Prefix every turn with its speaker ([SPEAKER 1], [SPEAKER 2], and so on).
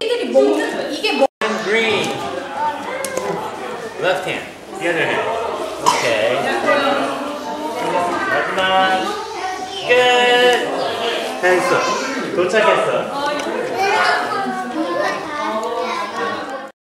[SPEAKER 1] 이들이 먹는 이게 뭐
[SPEAKER 2] green. Left hand. The other hand. Okay. 마지막. 끝. 다 했어. 도착했어.